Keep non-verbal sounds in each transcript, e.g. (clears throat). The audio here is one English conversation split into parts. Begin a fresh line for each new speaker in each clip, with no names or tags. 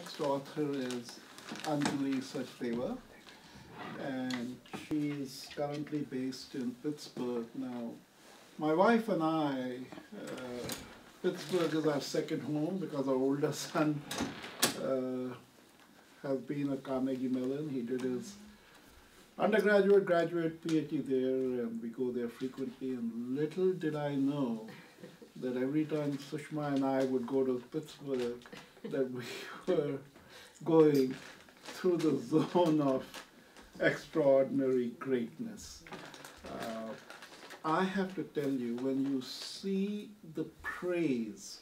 next author is Anjali Sachdeva, and she is currently based in Pittsburgh. Now, my wife and I, uh, Pittsburgh is our second home because our older son uh, has been at Carnegie Mellon. He did his undergraduate, graduate, PhD there, and we go there frequently. And little did I know that every time Sushma and I would go to Pittsburgh, that we (laughs) were going through the zone of extraordinary greatness. Uh, I have to tell you, when you see the praise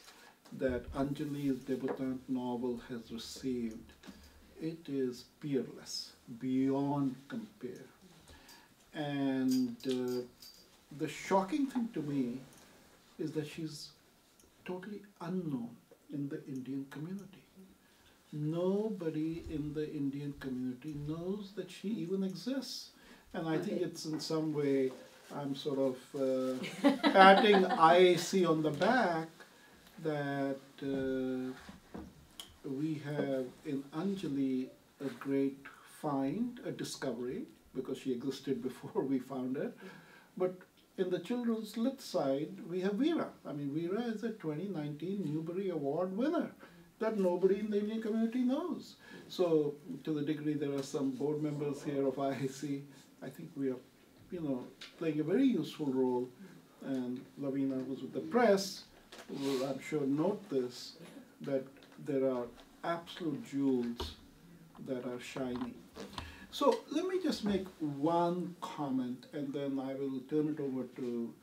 that Anjali's debutante novel has received, it is peerless, beyond compare. And uh, the shocking thing to me is that she's totally unknown in the Indian community. Nobody in the Indian community knows that she even exists. And I think it's in some way, I'm sort of uh, patting IAAC on the back that uh, we have in Anjali a great find, a discovery, because she existed before (laughs) we found her. But in the children's lit side, we have Veera. I mean, Veera is a 2019 Newbery Award winner that nobody in the Indian community knows. So, to the degree there are some board members here of IAAC, I think we are, you know, playing a very useful role. And Lavina, who's with the press, will, I'm sure, note this that there are absolute jewels that are shining. So let me just make one comment and then I will turn it over to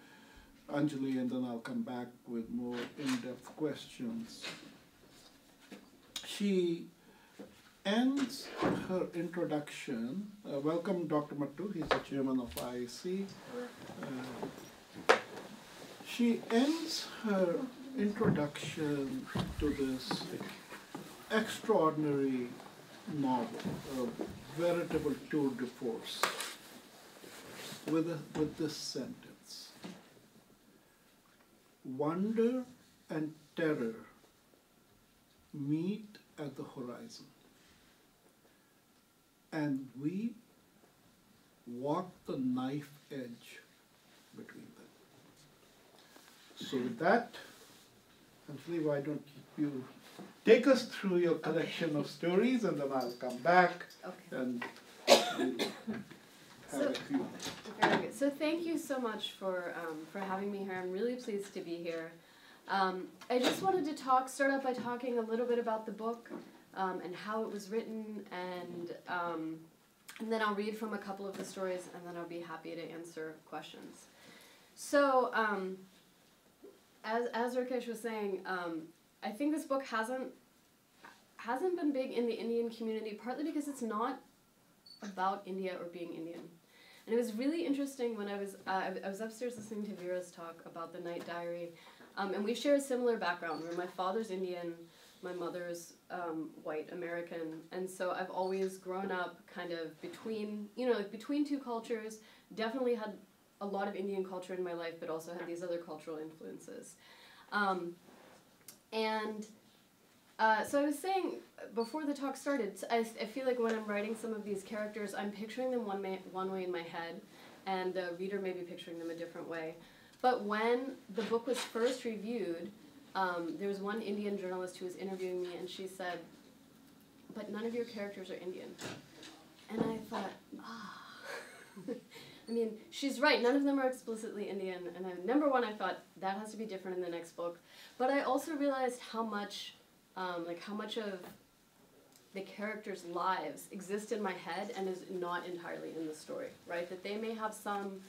Anjali and then I'll come back with more in-depth questions. She ends her introduction. Uh, welcome, Dr. Mattoo. He's the chairman of IAAC. Uh, she ends her introduction to this extraordinary novel, a veritable tour de force, with, a, with this sentence Wonder and terror meet at the horizon, and we walk the knife edge between them. So, with that, Anjali, why don't keep you take us through your collection of stories and then I'll come back
Okay.
and (laughs) have
So-
a few.
Very good. So thank you so much for um, for having me here. I'm really pleased to be here. Um, I just wanted to talk, start out by talking a little bit about the book um, and how it was written, and um, and then I'll read from a couple of the stories, and then I'll be happy to answer questions. So, um, as as Rakesh was saying, um, I think this book hasn't hasn't been big in the Indian community, partly because it's not about India or being Indian. And it was really interesting when I was uh, I was upstairs listening to Veera's talk about the Night Diary, um, and we share a similar background. Where my father's Indian, my mother's um, white American, and so I've always grown up kind of between you know like between two cultures. Definitely had a lot of Indian culture in my life, but also had these other cultural influences. Um, and uh, so I was saying before the talk started, I, I feel like when I'm writing some of these characters, I'm picturing them one, one way in my head, and the reader may be picturing them a different way. But when the book was first reviewed, um, there was one Indian journalist who was interviewing me, and she said, "But none of your characters are Indian." And I thought, ah. (laughs) I mean, she's right. None of them are explicitly Indian. And I, number one, I thought that has to be different in the next book. But I also realized how much um, like how much of the characters' lives exist in my head and is not entirely in the story, right? That they may have some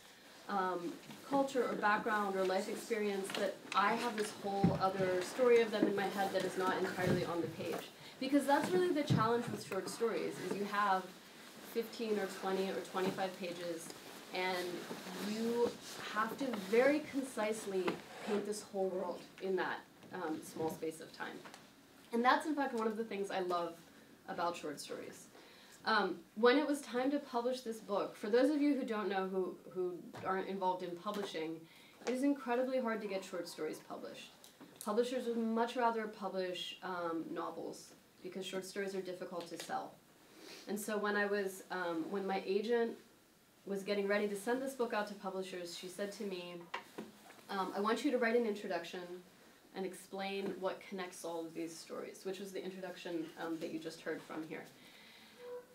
um, culture or background or life experience that I have this whole other story of them in my head that is not entirely on the page. Because that's really the challenge with short stories is you have 15 or 20 or 25 pages and you have to very concisely paint this whole world in that um, small space of time. And that's in fact one of the things I love about short stories. Um, when it was time to publish this book, for those of you who don't know who, who aren't involved in publishing, it is incredibly hard to get short stories published. Publishers would much rather publish um, novels because short stories are difficult to sell. And so when I was, um, when my agent was getting ready to send this book out to publishers, she said to me, um, I want you to write an introduction and explain what connects all of these stories, which was the introduction um, that you just heard from here.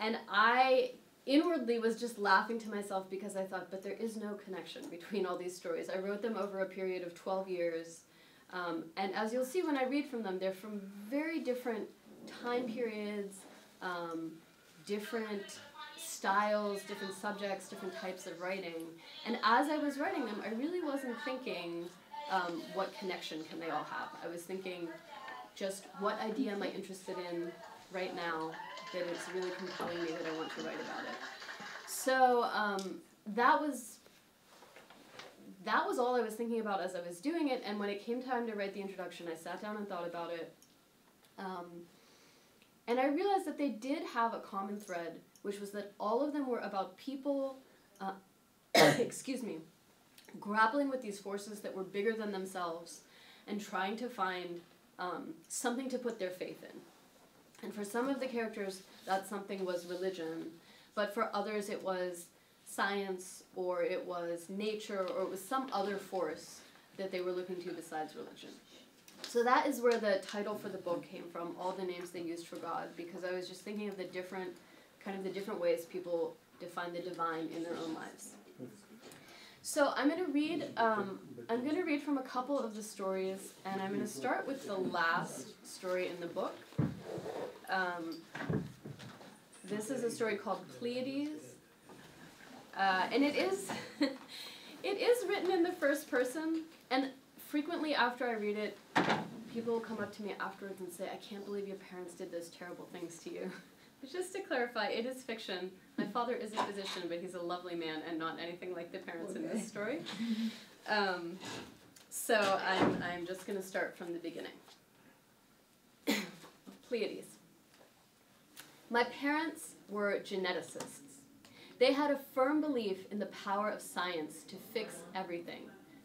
And I inwardly was just laughing to myself because I thought, but there is no connection between all these stories. I wrote them over a period of 12 years. Um, and as you'll see when I read from them, they're from very different time periods, um, different styles, different subjects, different types of writing. And as I was writing them, I really wasn't thinking, um, what connection can they all have? I was thinking, just what idea am I interested in right now that it's really compelling me that I want to write about it. So um, that was that was all I was thinking about as I was doing it. And when it came time to write the introduction, I sat down and thought about it. Um, and I realized that they did have a common thread, which was that all of them were about people, uh, (coughs) excuse me, grappling with these forces that were bigger than themselves and trying to find um, something to put their faith in. And for some of the characters, that something was religion, but for others, it was science or it was nature or it was some other force that they were looking to besides religion. So that is where the title for the book came from, all the names they used for God, because I was just thinking of the different, kind of the different ways people define the divine in their own lives. So I'm going to read. Um, I'm going to read from a couple of the stories, and I'm going to start with the last story in the book. Um, this is a story called Pleiades, uh, and it is (laughs) it is written in the first person. And frequently after I read it, people will come up to me afterwards and say, "I can't believe your parents did those terrible things to you." (laughs) Just to clarify, it is fiction. My father is a physician, but he's a lovely man and not anything like the parents in this story. (laughs) Um, so I'm, I'm just going to start from the beginning. (coughs) Pleiades. My parents were geneticists. They had a firm belief in the power of science to fix everything,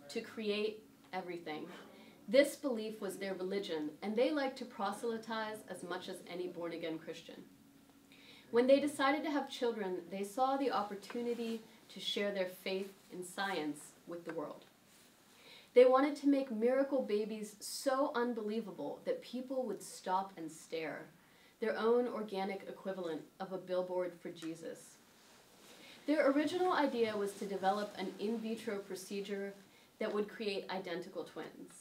to create everything. This belief was their religion, and they liked to proselytize as much as any born again Christian. When they decided to have children, they saw the opportunity to share their faith in science with the world. They wanted to make miracle babies so unbelievable that people would stop and stare, their own organic equivalent of a billboard for Jesus. Their original idea was to develop an in vitro procedure that would create identical twins.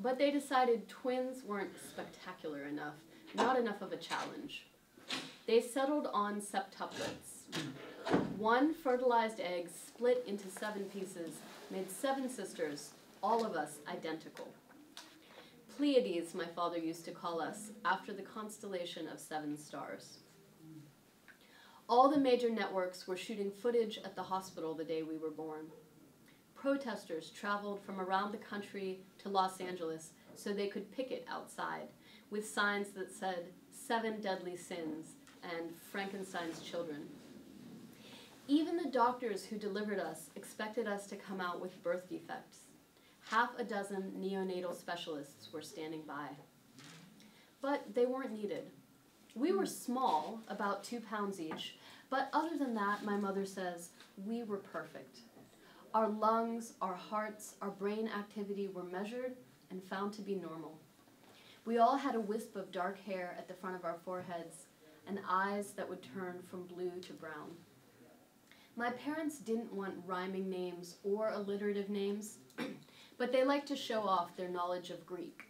But they decided twins weren't spectacular enough, not enough of a challenge. They settled on septuplets. One fertilized egg split into seven pieces made seven sisters, all of us identical. Pleiades, my father used to call us, after the constellation of seven stars. All the major networks were shooting footage at the hospital the day we were born. Protesters traveled from around the country to Los Angeles so they could picket outside with signs that said, Seven Deadly Sins and Frankenstein's Children. Even the doctors who delivered us expected us to come out with birth defects. Half a dozen neonatal specialists were standing by. But they weren't needed. We were small, about two pounds each, but other than that, my mother says, we were perfect. Our lungs, our hearts, our brain activity were measured and found to be normal. We all had a wisp of dark hair at the front of our foreheads and eyes that would turn from blue to brown. My parents didn't want rhyming names or alliterative names, (clears throat) but they liked to show off their knowledge of Greek.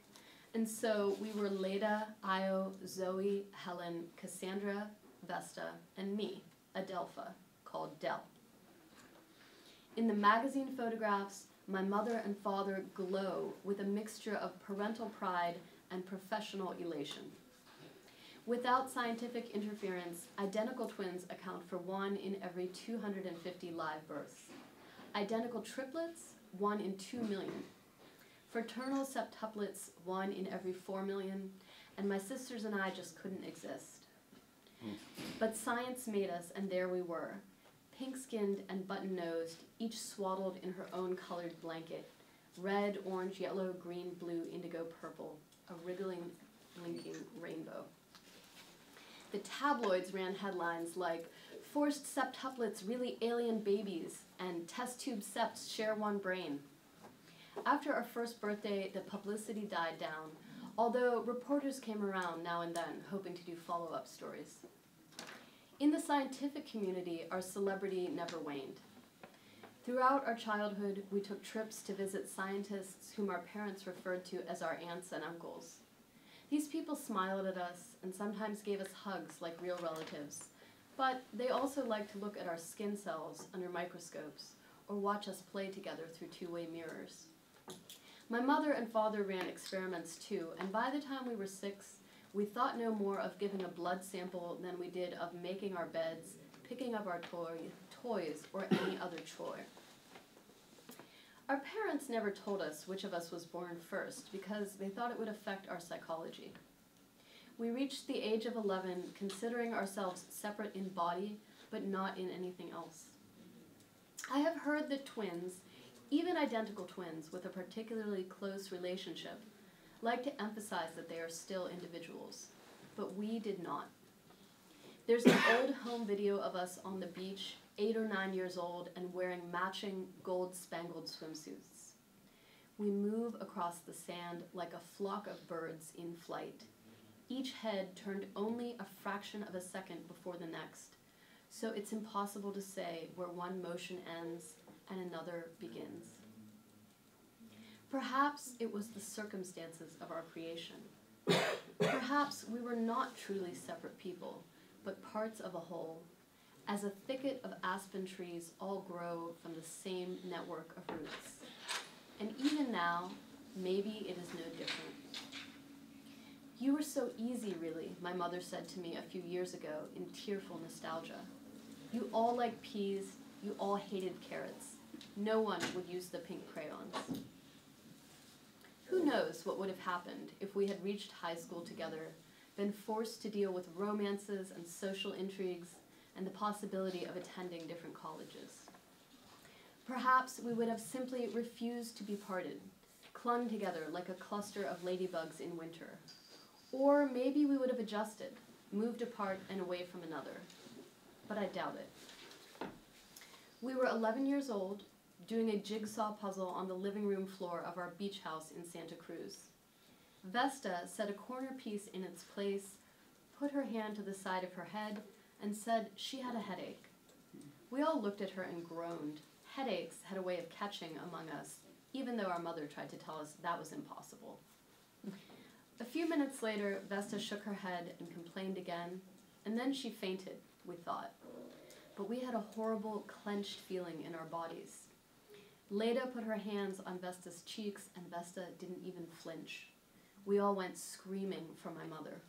And so we were Leda, Io, Zoe, Helen, Cassandra, Vesta, and me, Adelpha, called Del. In the magazine photographs, my mother and father glow with a mixture of parental pride and professional elation. Without scientific interference, identical twins account for one in every 250 live births. Identical triplets, one in 2 million. Fraternal septuplets, one in every 4 million. And my sisters and I just couldn't exist. Hmm. But science made us, and there we were, pink skinned and button nosed, each swaddled in her own colored blanket red, orange, yellow, green, blue, indigo, purple, a wriggling, blinking rainbow. The tabloids ran headlines like, Forced septuplets really alien babies, and test tube septs share one brain. After our first birthday, the publicity died down, although reporters came around now and then, hoping to do follow up stories. In the scientific community, our celebrity never waned. Throughout our childhood, we took trips to visit scientists whom our parents referred to as our aunts and uncles. These people smiled at us and sometimes gave us hugs like real relatives, but they also liked to look at our skin cells under microscopes or watch us play together through two way mirrors. My mother and father ran experiments too, and by the time we were six, we thought no more of giving a blood sample than we did of making our beds, picking up our toy, toys, or any other chore. Our parents never told us which of us was born first because they thought it would affect our psychology. We reached the age of 11 considering ourselves separate in body but not in anything else. I have heard that twins, even identical twins with a particularly close relationship, like to emphasize that they are still individuals, but we did not. There's an old home video of us on the beach eight or nine years old and wearing matching gold spangled swimsuits. We move across the sand like a flock of birds in flight, each head turned only a fraction of a second before the next, so it's impossible to say where one motion ends and another begins. Perhaps it was the circumstances of our creation. (coughs) Perhaps we were not truly separate people, but parts of a whole as a thicket of aspen trees all grow from the same network of roots. And even now, maybe it is no different. You were so easy, really, my mother said to me a few years ago in tearful nostalgia. You all liked peas, you all hated carrots. No one would use the pink crayons. Who knows what would have happened if we had reached high school together, been forced to deal with romances and social intrigues, and the possibility of attending different colleges. Perhaps we would have simply refused to be parted, clung together like a cluster of ladybugs in winter. Or maybe we would have adjusted, moved apart and away from another. But I doubt it. We were 11 years old, doing a jigsaw puzzle on the living room floor of our beach house in Santa Cruz. Vesta set a corner piece in its place, put her hand to the side of her head, and said she had a headache. We all looked at her and groaned. Headaches had a way of catching among us, even though our mother tried to tell us that was impossible. A few minutes later, Vesta shook her head and complained again, and then she fainted, we thought. But we had a horrible, clenched feeling in our bodies. Leda put her hands on Vesta's cheeks, and Vesta didn't even flinch. We all went screaming for my mother.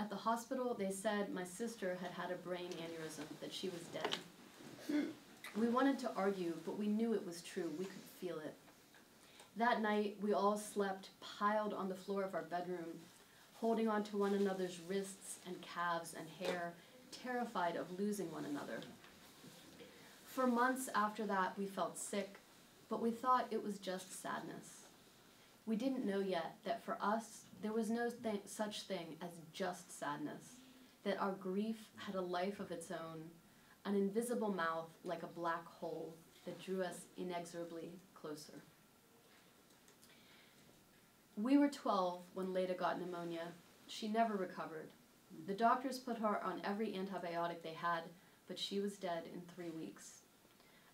At the hospital, they said my sister had had a brain aneurysm, that she was dead. We wanted to argue, but we knew it was true. We could feel it. That night, we all slept piled on the floor of our bedroom, holding on to one another's wrists and calves and hair, terrified of losing one another. For months after that, we felt sick, but we thought it was just sadness. We didn't know yet that for us, there was no th- such thing as just sadness, that our grief had a life of its own, an invisible mouth like a black hole that drew us inexorably closer. We were 12 when Leda got pneumonia. She never recovered. The doctors put her on every antibiotic they had, but she was dead in three weeks.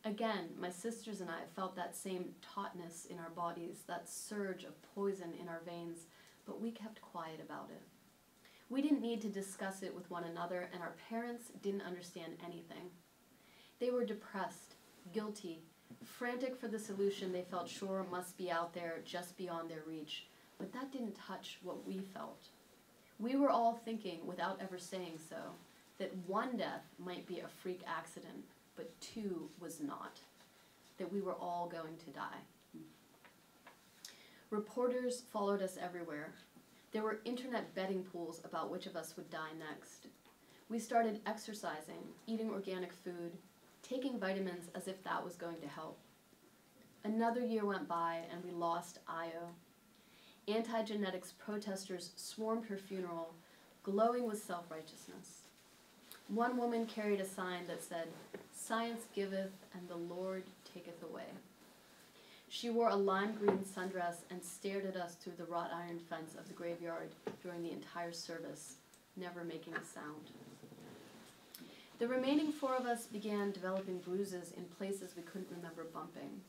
Again, my sisters and I felt that same tautness in our bodies, that surge of poison in our veins, but we kept quiet about it. We didn't need to discuss it with one another, and our parents didn't understand anything. They were depressed, guilty, frantic for the solution they felt sure must be out there just beyond their reach, but that didn't touch what we felt. We were all thinking, without ever saying so, that one death might be a freak accident, but two was not, that we were all going to die. Reporters followed us everywhere. There were internet betting pools about which of us would die next. We started exercising, eating organic food, taking vitamins as if that was going to help. Another year went by and we lost Io. Anti genetics protesters swarmed her funeral, glowing with self righteousness. One woman carried a sign that said, Science giveth, and the Lord taketh away. She wore a lime green sundress and stared at us through the wrought iron fence of the graveyard during the entire service, never making a sound. The remaining four of us began developing bruises in places we couldn't remember bumping.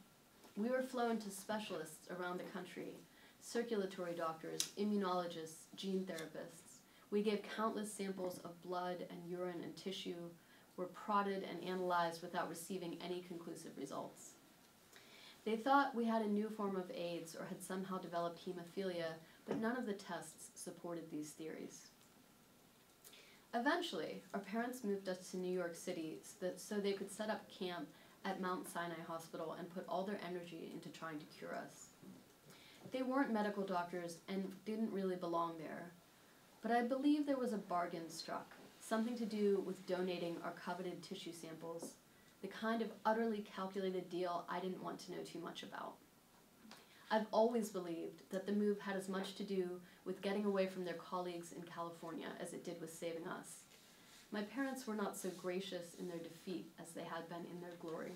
We were flown to specialists around the country circulatory doctors, immunologists, gene therapists. We gave countless samples of blood and urine and tissue, were prodded and analyzed without receiving any conclusive results. They thought we had a new form of AIDS or had somehow developed hemophilia, but none of the tests supported these theories. Eventually, our parents moved us to New York City so, that, so they could set up camp at Mount Sinai Hospital and put all their energy into trying to cure us. They weren't medical doctors and didn't really belong there, but I believe there was a bargain struck, something to do with donating our coveted tissue samples, the kind of utterly calculated deal I didn't want to know too much about. I've always believed that the move had as much to do with getting away from their colleagues in California as it did with saving us. My parents were not so gracious in their defeat as they had been in their glory.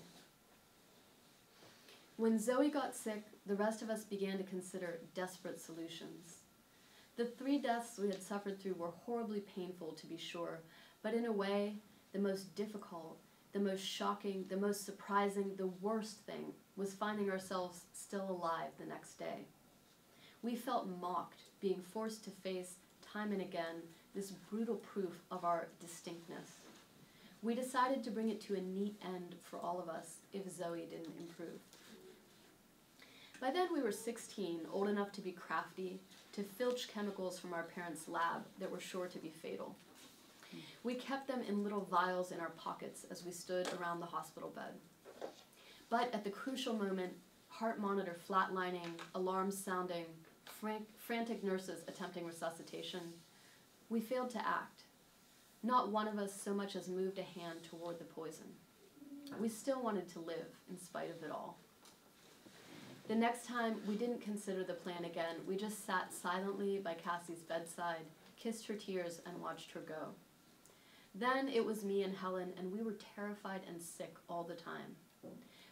When Zoe got sick, the rest of us began to consider desperate solutions. The three deaths we had suffered through were horribly painful, to be sure, but in a way, the most difficult, the most shocking, the most surprising, the worst thing was finding ourselves still alive the next day. We felt mocked, being forced to face, time and again, this brutal proof of our distinctness. We decided to bring it to a neat end for all of us if Zoe didn't improve. By then we were 16, old enough to be crafty, to filch chemicals from our parents' lab that were sure to be fatal. We kept them in little vials in our pockets as we stood around the hospital bed. But at the crucial moment, heart monitor flatlining, alarms sounding, frank, frantic nurses attempting resuscitation, we failed to act. Not one of us so much as moved a hand toward the poison. We still wanted to live in spite of it all. The next time, we didn't consider the plan again. We just sat silently by Cassie's bedside, kissed her tears, and watched her go. Then it was me and Helen, and we were terrified and sick all the time.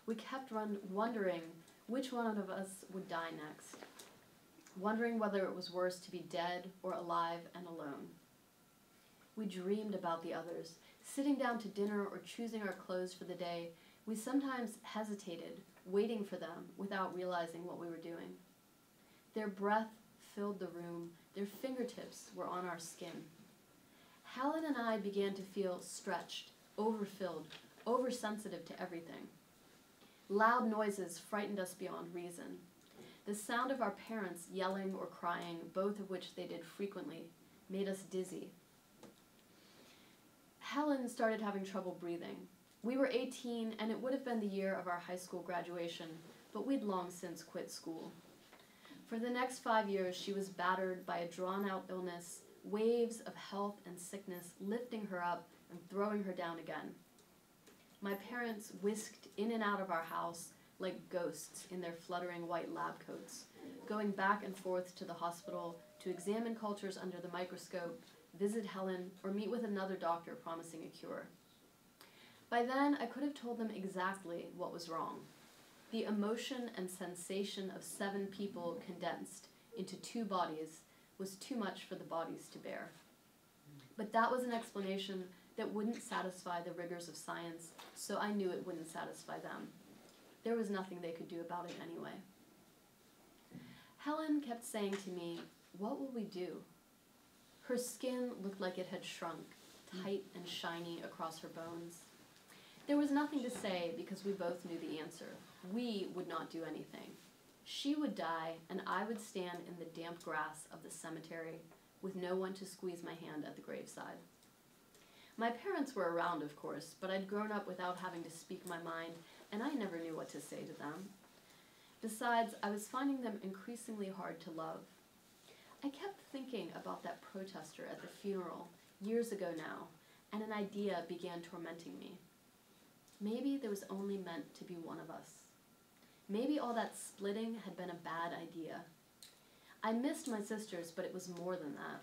We kept wondering which one of us would die next, wondering whether it was worse to be dead or alive and alone. We dreamed about the others. Sitting down to dinner or choosing our clothes for the day, we sometimes hesitated, waiting for them without realizing what we were doing. Their breath filled the room, their fingertips were on our skin. Helen and I began to feel stretched, overfilled, oversensitive to everything. Loud noises frightened us beyond reason. The sound of our parents yelling or crying, both of which they did frequently, made us dizzy. Helen started having trouble breathing. We were 18, and it would have been the year of our high school graduation, but we'd long since quit school. For the next five years, she was battered by a drawn out illness, waves of health and sickness lifting her up and throwing her down again. My parents whisked in and out of our house like ghosts in their fluttering white lab coats, going back and forth to the hospital to examine cultures under the microscope, visit Helen, or meet with another doctor promising a cure. By then, I could have told them exactly what was wrong. The emotion and sensation of seven people condensed into two bodies was too much for the bodies to bear. But that was an explanation that wouldn't satisfy the rigors of science, so I knew it wouldn't satisfy them. There was nothing they could do about it anyway. Helen kept saying to me, What will we do? Her skin looked like it had shrunk, tight and shiny across her bones. There was nothing to say because we both knew the answer. We would not do anything. She would die, and I would stand in the damp grass of the cemetery with no one to squeeze my hand at the graveside. My parents were around, of course, but I'd grown up without having to speak my mind, and I never knew what to say to them. Besides, I was finding them increasingly hard to love. I kept thinking about that protester at the funeral years ago now, and an idea began tormenting me. Maybe there was only meant to be one of us. Maybe all that splitting had been a bad idea. I missed my sisters, but it was more than that.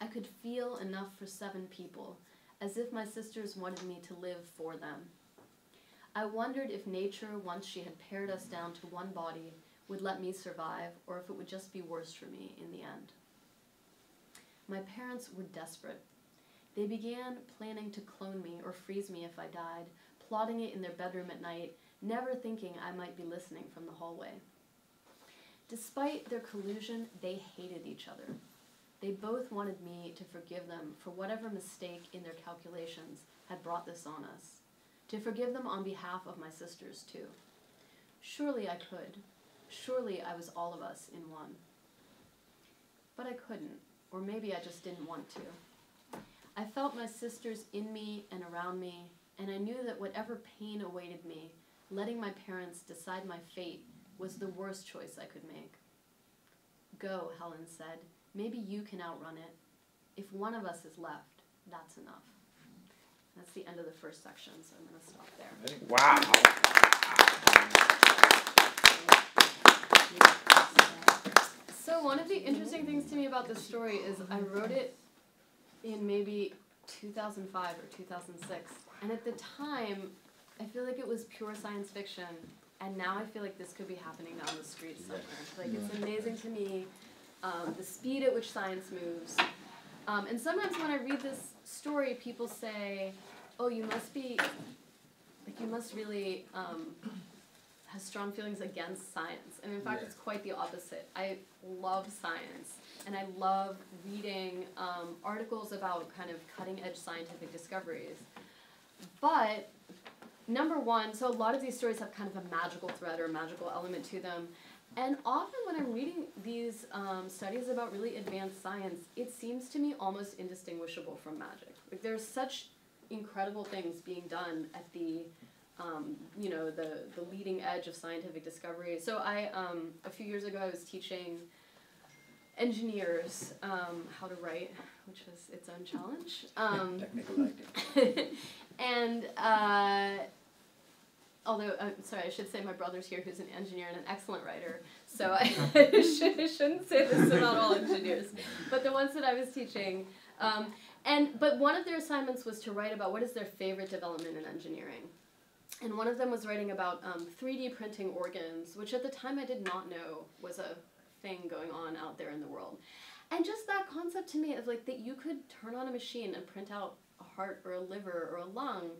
I could feel enough for seven people, as if my sisters wanted me to live for them. I wondered if nature, once she had pared us down to one body, would let me survive, or if it would just be worse for me in the end. My parents were desperate. They began planning to clone me or freeze me if I died, plotting it in their bedroom at night, never thinking I might be listening from the hallway. Despite their collusion, they hated each other. They both wanted me to forgive them for whatever mistake in their calculations had brought this on us, to forgive them on behalf of my sisters, too. Surely I could. Surely I was all of us in one. But I couldn't, or maybe I just didn't want to. I felt my sisters in me and around me, and I knew that whatever pain awaited me, letting my parents decide my fate was the worst choice I could make. Go, Helen said. Maybe you can outrun it. If one of us is left, that's enough. That's the end of the first section, so I'm going to stop there.
Wow.
So, one of the interesting things to me about this story is I wrote it in maybe 2005 or 2006. And at the time, I feel like it was pure science fiction. And now I feel like this could be happening down the street somewhere. Like, it's amazing to me um, the speed at which science moves. Um, and sometimes when I read this story, people say, oh, you must be, like, you must really um, have strong feelings against science. And in fact,
Yeah.
it's quite the opposite. I love science and I love reading um, articles about kind of cutting edge scientific discoveries. But number one, so a lot of these stories have kind of a magical thread or a magical element to them. And often when I'm reading these um, studies about really advanced science, it seems to me almost indistinguishable from magic. Like there's such incredible things being done at the um, you know the the leading edge of scientific discovery. So I um, a few years ago I was teaching engineers um, how to write, which was its own challenge. Um,
Technical (laughs)
and uh, although uh, sorry, I should say my brother's here, who's an engineer and an excellent writer. So (laughs) I should, shouldn't say this about all engineers, but the ones that I was teaching. Um, and but one of their assignments was to write about what is their favorite development in engineering. And one of them was writing about um, 3D printing organs, which at the time I did not know was a thing going on out there in the world. And just that concept to me of like that you could turn on a machine and print out a heart or a liver or a lung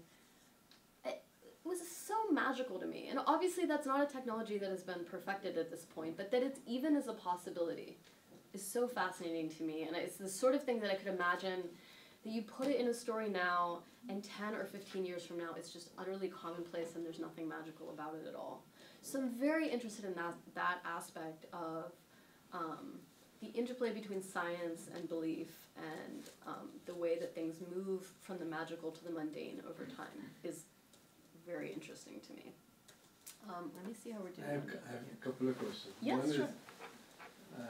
was so magical to me. And obviously that's not a technology that has been perfected at this point, but that it's even as a possibility is so fascinating to me. And it's the sort of thing that I could imagine that you put it in a story now and 10 or 15 years from now it's just utterly commonplace and there's nothing magical about it at all. So I'm very interested in that, that aspect of um, the interplay between science and belief and um, the way that things move from the magical to the mundane over time is very interesting to me. Um, let me see how we're doing.
I have,
on
c-
the
I have a couple of questions.
Yes,
One
sure.
is, uh,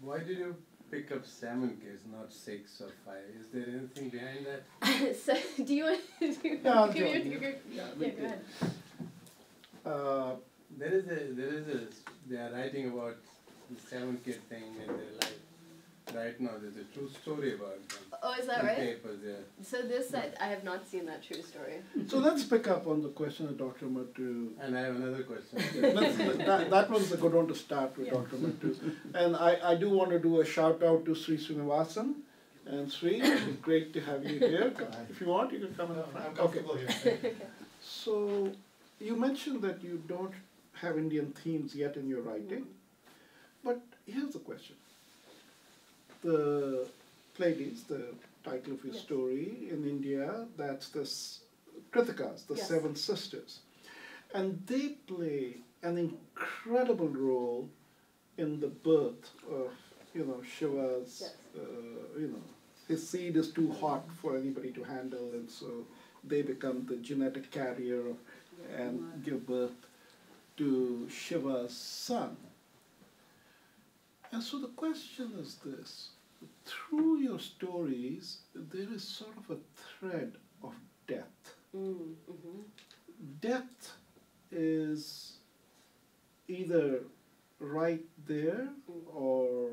why did you pick up seven kids, not six or five? Is there anything behind that? (laughs)
so, do you want to do,
Yeah,
give me
do
your,
it.
your,
Yeah,
yeah, go ahead.
Uh,
There is a, there is a, they are writing about the seven kid thing and they're like, right now there's a true story about them.
Oh, is that
In
right?
papers, yeah.
So this, I, I have not seen that true story.
so let's pick up on the question of Dr. Mattoo.
And I have another question. (laughs)
Let's, that, that one's a good one to start with,
Yeah.
Dr. Mattoo. And I, I do want to do a shout out to Sri Srinivasan. And Sri, it's great to have you here. If you want, you can come in
No. I'm
Okay.
comfortable here.
So you mentioned that you don't have Indian themes yet in your writing, mm. but here's the question. The Pleiades, the title of your
Yes.
story in India, that's the Kritikas, the
Yes.
seven sisters. And they play an incredible role in the birth of, you know, Shiva's,
Yes.
uh, you know, his seed is too hot for anybody to handle, and so they become the genetic carrier and give birth to Shiva's son. And so the question is this through your stories, there is sort of a thread of death.
Mm, hmm
Death is either right there or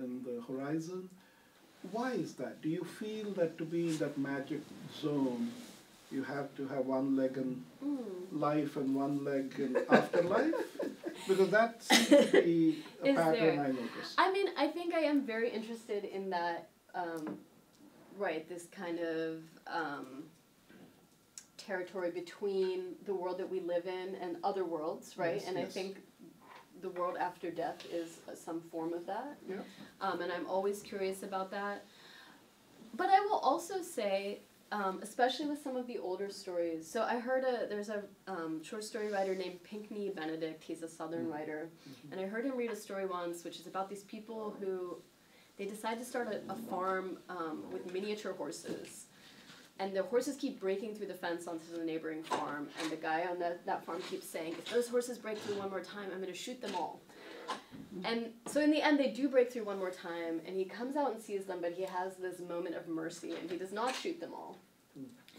in the horizon, why is that? Do you feel that to be in that magic zone, you have to have one leg in
Mm.
life and one leg in (laughs) afterlife? Because that seems (laughs) to be a
Is
pattern
there?
I noticed.
I mean, I think I am very interested in that, um, right, this kind of um, territory between the world that we live in and other worlds, right?
Yes,
and I think the world after death is some form of that.
Yeah.
Um, and I'm always curious about that. But I will also say, um, especially with some of the older stories. So I heard a there's a um, short story writer named Pinckney Benedict. He's a Southern
Mm.
writer, and I heard him read a story once, which is about these people who they decide to start a, a farm um, with miniature horses. And the horses keep breaking through the fence onto the neighboring farm, and the guy on that, that farm keeps saying, If those horses break through one more time, I'm going to shoot them all. And so in the end, they do break through one more time, and he comes out and sees them, but he has this moment of mercy, and he does not shoot them all.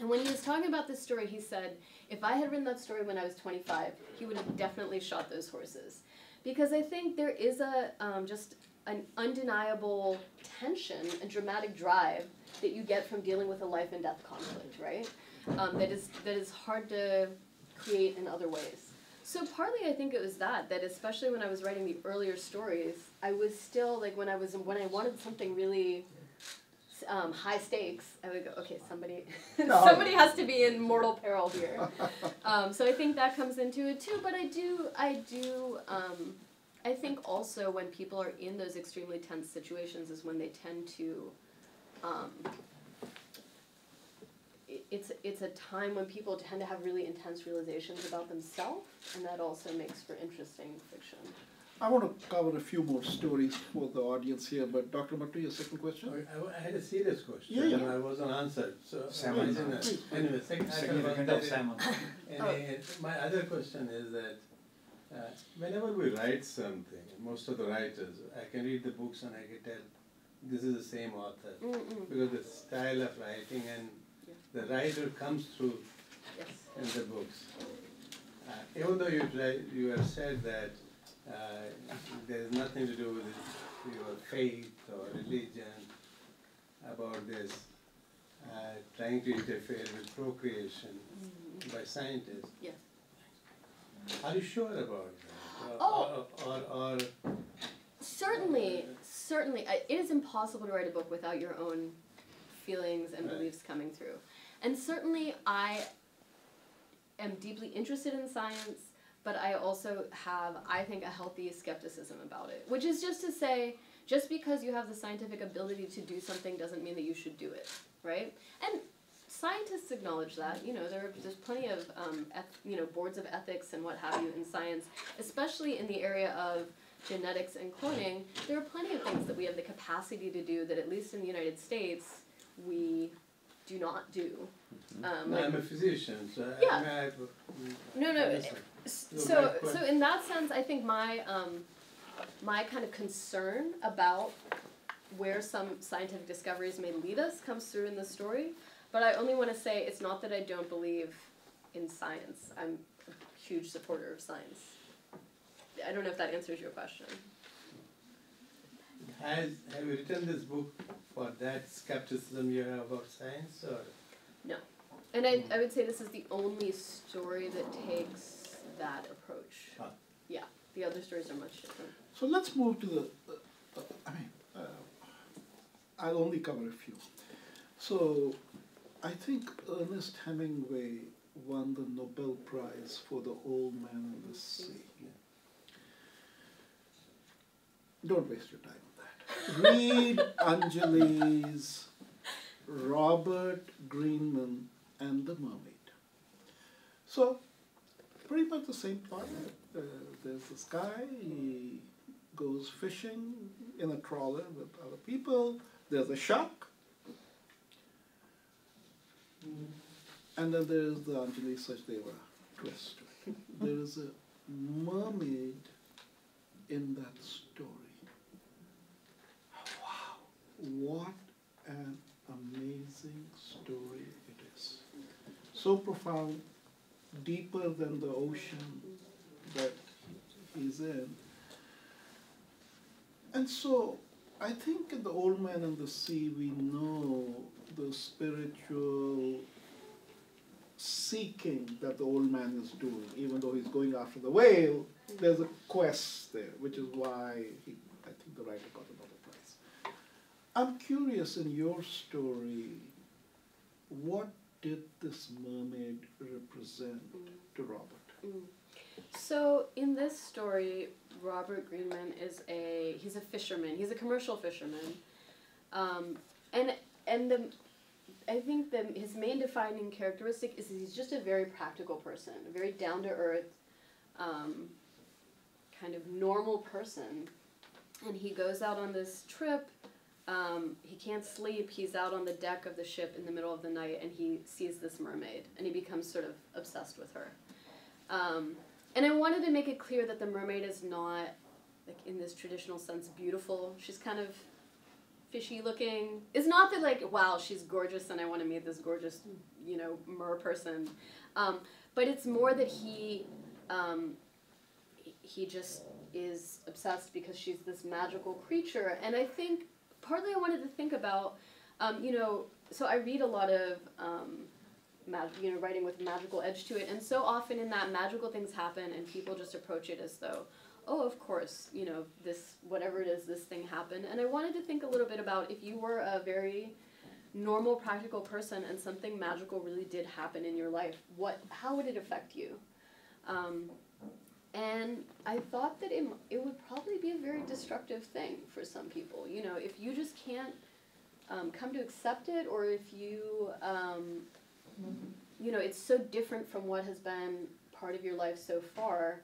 And when he was talking about this story, he said, If I had written that story when I was 25, he would have definitely shot those horses. Because I think there is a um, just an undeniable tension and dramatic drive that you get from dealing with a life and death conflict, right? Um, that is that is hard to create in other ways. So partly, I think it was that that especially when I was writing the earlier stories, I was still like when I was when I wanted something really um, high stakes, I would go, okay, somebody (laughs)
No.
somebody has to be in mortal peril here. (laughs) Um, so I think that comes into it too. But I do I do um, I think also when people are in those extremely tense situations is when they tend to. It- it's it's a time when people tend to have really intense realizations about themselves, and that also makes for interesting fiction.
I want to cover a few more stories for the audience here, but Dr. Mattoo, your second question?
I, I had a serious question,
Yeah, yeah.
and I wasn't answered, so.
Salmon.
I didn't-
Please.
Anyway, second, I can
Significant of salmon.
And,
Oh.
and my other question is that uh, whenever we write something, most of the writers, I can read the books and I can tell this is the same author
Mm-mm.
because the style of writing and
Yeah.
The writer comes through
Yes.
in the books. Uh, even though you you have said that uh, there is nothing to do with your faith or religion about this uh, trying to interfere with procreation by scientists.
Yes.
Are you sure about that? Or-
Oh.
Or, or, or
Certainly, certainly, it is impossible to write a book without your own feelings and
Right.
beliefs coming through. And certainly, I am deeply interested in science, but I also have, I think, a healthy skepticism about it. Which is just to say, just because you have the scientific ability to do something doesn't mean that you should do it, right? And scientists acknowledge that. You know, there, there's plenty of, um, you know, boards of ethics and what have you in science, especially in the area of genetics and cloning. There are plenty of things that we have the capacity to do that, at least in the United States, we do not do. Um,
no,
like-
I'm a physician, so
Yeah.
I, mean, I,
no, no.
listen. So
So, so in that sense, I think my um, my kind of concern about where some scientific discoveries may lead us comes through in the story. But I only want to say it's not that I don't believe in science. I'm a huge supporter of science. I don't know if that answers your question.
Has, have you written this book for that skepticism you have about science or? No.
And I, I would say this is the only story that takes that approach.
Ah.
Yeah, the other stories are much different.
So let's move to the, uh, uh, I mean, uh, I'll only cover a few. So I think Ernest Hemingway won the Nobel Prize for The Old Man and the Sea. Don't waste your time on that. Read Anjali's Robert Greenman and the Mermaid. So, pretty much the same plot. Uh, there's this guy, he goes fishing in a trawler with other people. There's a shark. And then there's the Anjali Sachdeva twist. There is a mermaid in that story. What an amazing story it is. So profound, deeper than the ocean that he's in. And so I think in the Old Man and the Sea, we know the spiritual seeking that the old man is doing, even though he's going after the whale. There's a quest there, which is why he, I think the writer got prize. I'm curious in your story, what did this mermaid represent to Robert?
Mm. So in this story, Robert Greenman is a he's a fisherman. He's a commercial fisherman, um, and and the I think the his main defining characteristic is he's just a very practical person, a very down to earth, um, kind of normal person, and he goes out on this trip. Um, he can't sleep. He's out on the deck of the ship in the middle of the night, and he sees this mermaid, and he becomes sort of obsessed with her. Um, and I wanted to make it clear that the mermaid is not, like in this traditional sense, beautiful. She's kind of fishy looking. It's not that like, wow, she's gorgeous and I want to meet this gorgeous, you know, mer person. Um, but it's more that he, um, he just is obsessed because she's this magical creature. And I think partly I wanted to think about, um, you know, so I read a lot of um, mag- you know, writing with magical edge to it. And so often in that, magical things happen, and people just approach it as though, oh, of course, you know, this whatever it is, this thing happened. And I wanted to think a little bit about if you were a very normal, practical person, and something magical really did happen in your life, what, how would it affect you? Um, and I thought that it, it would probably be a very destructive thing for some people. You know, if you just can't um, come to accept it, or if you um, you know, it's so different from what has been part of your life so far.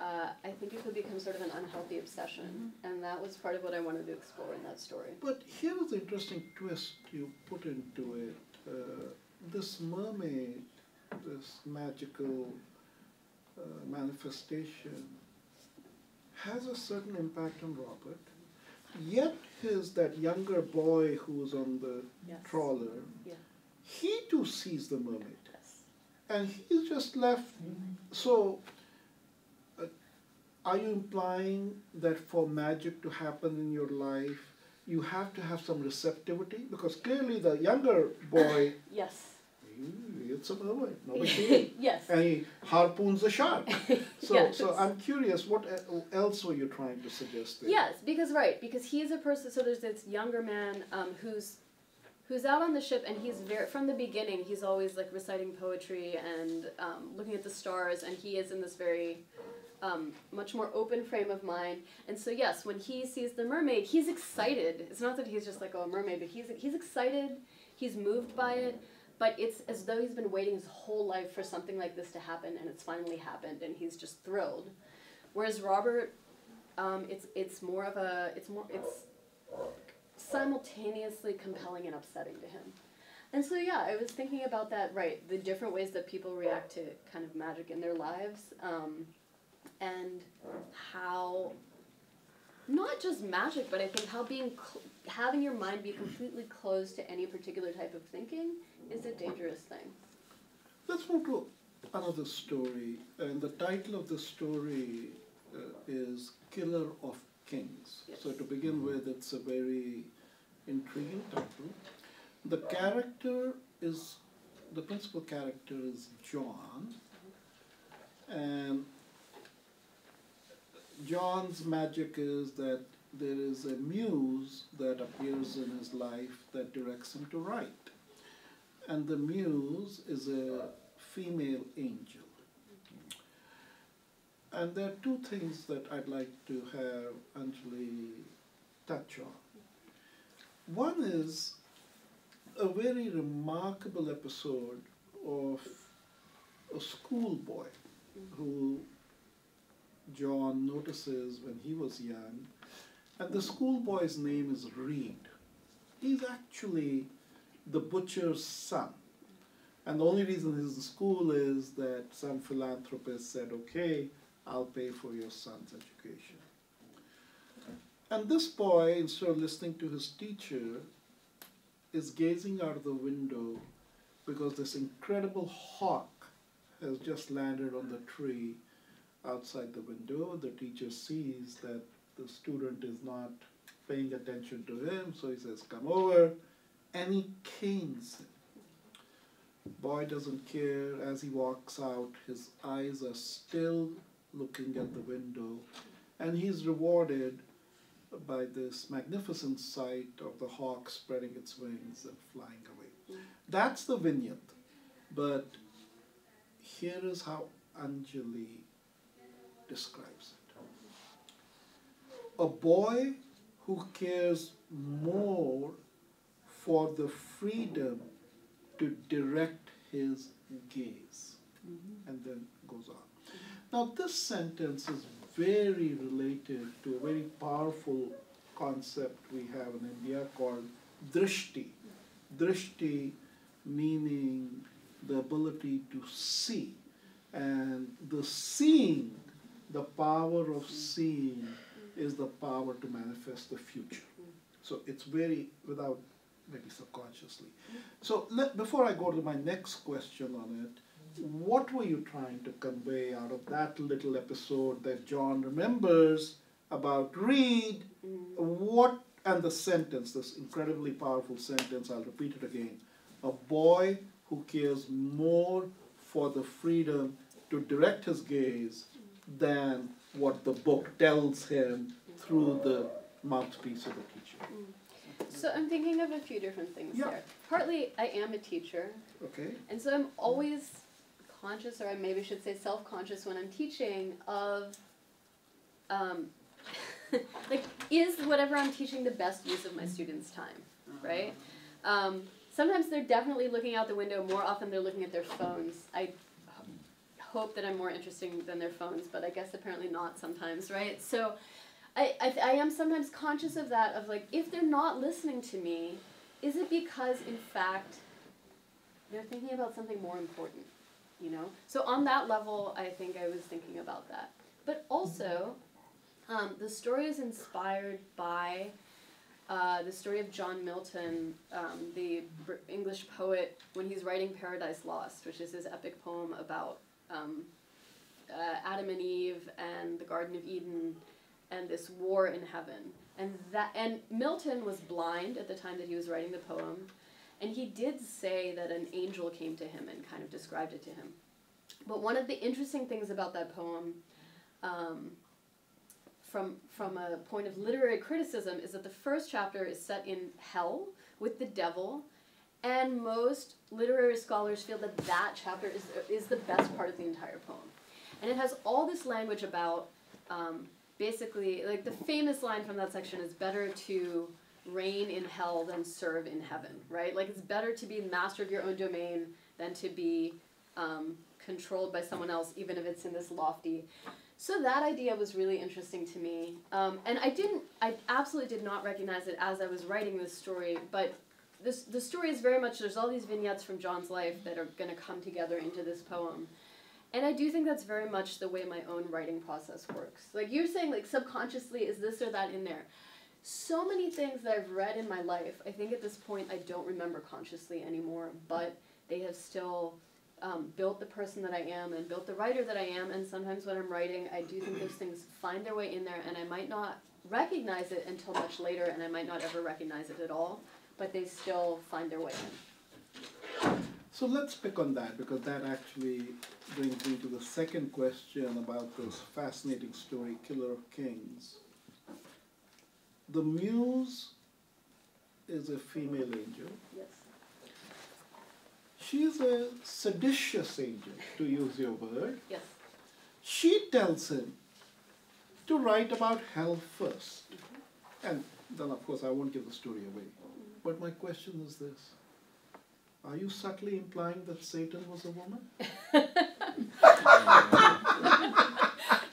Uh, I think it could become sort of an unhealthy obsession, and that was part of what I wanted to explore in that story.
But here's the interesting twist you put into it. Uh, this mermaid, this magical uh, manifestation, has a certain impact on Robert. Yet his that younger boy who's on the
Yes.
trawler,
Yeah.
he too sees the mermaid,
Yes.
and he's just left. So, uh, are you implying that for magic to happen in your life, you have to have some receptivity? Because clearly the younger boy, (coughs)
Yes.
"Ooh, it's a mermaid, no big deal.
yes.
And he harpoons the shark. (laughs) So,
Yes.
so I'm curious, what else were you trying to suggest there?
Yes, because right, because he's a person. So there's this younger man um, who's who's out on the ship, and he's very from the beginning. He's always like reciting poetry and um, looking at the stars, and he is in this very um, much more open frame of mind. And so yes, when he sees the mermaid, he's excited. It's not that he's just like oh a mermaid, but he's he's excited. He's moved by it. But it's as though he's been waiting his whole life for something like this to happen, and it's finally happened, and he's just thrilled. Whereas Robert um, it's it's more of a it's more it's simultaneously compelling and upsetting to him. And so yeah, I was thinking about that right, the different ways that people react to kind of magic in their lives, um, and how not just magic, but I think how being having your mind be completely closed to any particular type of thinking is a dangerous thing.
Let's move to another story, and the title of the story uh, is Killer of Kings.
Yes.
So, to begin with, it's a very intriguing title. The character is the principal character is John, and John's magic is that there is a muse that appears in his life that directs him to write and the muse is a female angel. And there are two things that I'd like to have Anjali touch on. One is a very remarkable episode of a schoolboy who John notices when he was young, and the schoolboy's name is Reed. He's actually the butcher's son. And the only reason he's in school is that some philanthropist said, okay, I'll pay for your son's education. And this boy, instead of listening to his teacher, is gazing out of the window because this incredible hawk has just landed on the tree outside the window. The teacher sees that the student is not paying attention to him, so he says, Come over, he canes. Boy doesn't care. As he walks out, his eyes are still looking at the window, and he's rewarded by this magnificent sight of the hawk spreading its wings and flying away. That's the vignette. But here is how Anjali describes it. A boy who cares more for the freedom to direct his gaze. Mm-hmm. And then goes on. Now, this sentence is very related to a very powerful concept we have in India called drishti. Drishti meaning the ability to see. And the seeing, the power of seeing, is the power to manifest the future. So it's very, without maybe subconsciously. So let, before I go to my next question on it, what were you trying to convey out of that little episode that John remembers about Reed? What and the sentence, this incredibly powerful sentence, I'll repeat it again. A boy who cares more for the freedom to direct his gaze than what the book tells him through the mouthpiece of the teacher.
So I'm thinking of a few different things
Yeah.
there. Partly, I am a teacher,
Okay?
and so I'm always conscious, or I maybe should say self-conscious when I'm teaching of, um, (laughs) like, is whatever I'm teaching the best use of my students' time, right? Um, sometimes they're definitely looking out the window. More often, they're looking at their phones. I hope that I'm more interesting than their phones, but I guess apparently not sometimes, right? So. I, I, I am sometimes conscious of that of like if they're not listening to me is it because in fact they're thinking about something more important you know? So on that level i think i was thinking about that. But also um, the story is inspired by uh, the story of john milton um, the Br- english poet when he's writing paradise lost which is his epic poem about um, uh, adam and eve and the garden of eden and this war in heaven. And that and Milton was blind at the time that he was writing the poem, and he did say that an angel came to him and kind of described it to him. But one of the interesting things about that poem, um, from from a point of literary criticism, is that the first chapter is set in hell with the devil, and most literary scholars feel that that chapter is is the best part of the entire poem, and it has all this language about. Um, basically like the famous line from that section is better to reign in hell than serve in heaven right? Like it's better to be master of your own domain than to be um, controlled by someone else even if it's in this lofty. So that idea was really interesting to me. Um, and i didn't i absolutely did not recognize it as i was writing this story but this the story is very much there's all these vignettes from john's life that are going to come together into this poem and I do think that's very much the way my own writing process works. Like you're saying, like subconsciously, is this or that in there? So many things that I've read in my life, I think at this point I don't remember consciously anymore, but they have still um, built the person that I am and built the writer that I am. And sometimes when I'm writing, I do think those things find their way in there, and I might not recognize it until much later, and I might not ever recognize it at all, but they still find their way in.
So let's pick on that because that actually brings me to the second question about this fascinating story, Killer of Kings. The muse is a female angel.
Yes.
She is a seditious angel, to use your word.
Yes.
She tells him to write about hell first. Mm-hmm. And then, of course, I won't give the story away. Mm-hmm. But my question is this Are you subtly implying that Satan was a woman? (laughs)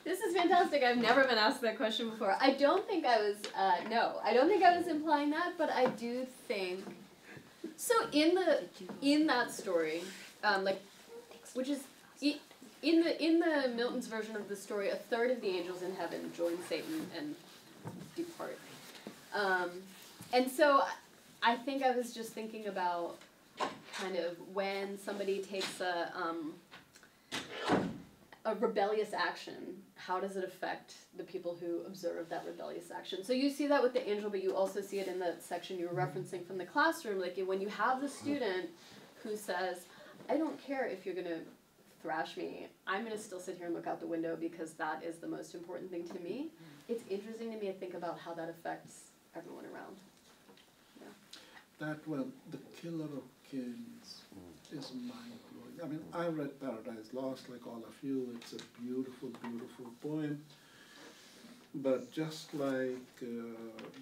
this is fantastic. I've never been asked that question before. I don't think I was. Uh, no, I don't think I was implying that, but I do think. So in the in that story, um, like, which is in the in the Milton's version of the story, a third of the angels in heaven join Satan and depart. Um, and so I think I was just thinking about kind of when somebody takes a um, a rebellious action, how does it affect the people who observe that rebellious action? So you see that with the angel, but you also see it in the section you were mm-hmm. referencing from the classroom. Like when you have the mm-hmm. student who says, I don't care if you're gonna thrash me, I'm gonna still sit here and look out the window because that is the most important thing to me. Mm-hmm. It's interesting to me to think about how that affects everyone around.
That one, The Killer of Kings, is mind blowing. I mean, I read Paradise Lost like all of you. It's a beautiful, beautiful poem. But just like uh,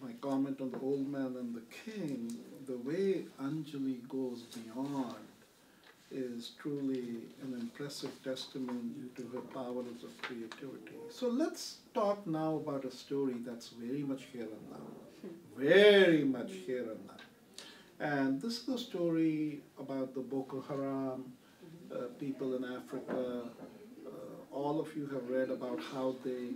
my comment on the old man and the king, the way Anjali goes beyond is truly an impressive testament to her powers of creativity. So let's talk now about a story that's very much here and now. Very much here and now. And this is a story about the Boko Haram uh, people in Africa. Uh, all of you have read about how they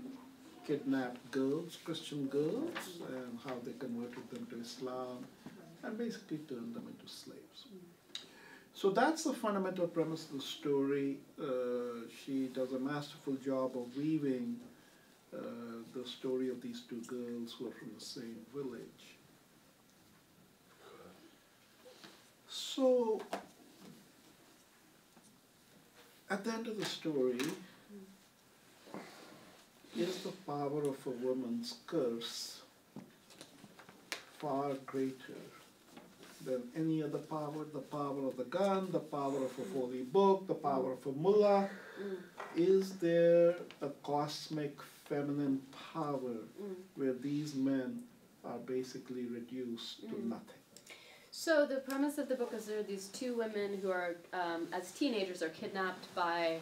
kidnapped girls, Christian girls, and how they converted them to Islam and basically turned them into slaves. So that's the fundamental premise of the story. Uh, she does a masterful job of weaving uh, the story of these two girls who are from the same village. So, at the end of the story, is the power of a woman's curse far greater than any other power? The power of the gun, the power of a holy book, the power of a mullah. Is there a cosmic feminine power
mm.
where these men are basically reduced to
Mm.
nothing?
So the premise of the book is there are these two women who are, um, as teenagers, are kidnapped by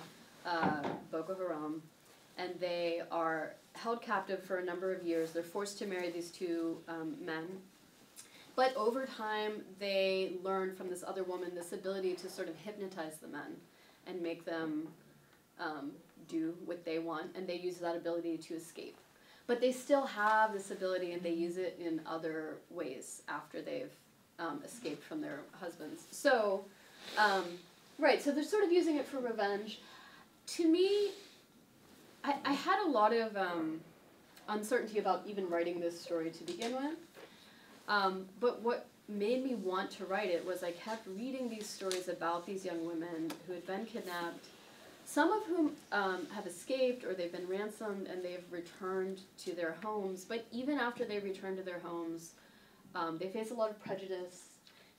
uh, Boko Haram, and they are held captive for a number of years. They're forced to marry these two um, men, but over time they learn from this other woman this ability to sort of hypnotize the men and make them um, do what they want, and they use that ability to escape. But they still have this ability, and they use it in other ways after they've um, escaped from their husbands. So, um, right, so they're sort of using it for revenge. To me, I, I had a lot of um, uncertainty about even writing this story to begin with. Um, but what made me want to write it was I kept reading these stories about these young women who had been kidnapped, some of whom um, have escaped or they've been ransomed and they've returned to their homes. But even after they return to their homes, um, they face a lot of prejudice.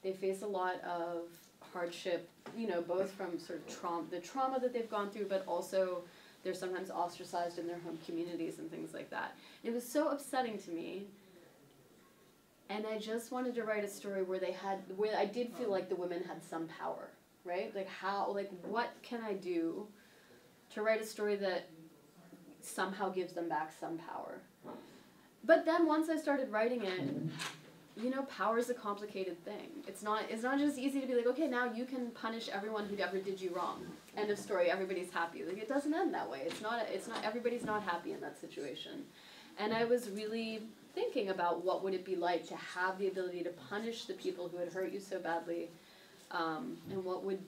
They face a lot of hardship, you know, both from sort of trauma, the trauma that they've gone through, but also they're sometimes ostracized in their home communities and things like that. It was so upsetting to me. And I just wanted to write a story where they had, where I did feel like the women had some power, right? Like how, like what can I do to write a story that somehow gives them back some power? But then once I started writing it, you know, power is a complicated thing. It's not it's not just easy to be like, okay, now you can punish everyone who ever did you wrong. End of story. Everybody's happy. Like it doesn't end that way. It's not. It's not. Everybody's not happy in that situation. And I was really thinking about what would it be like to have the ability to punish the people who had hurt you so badly, um, and what would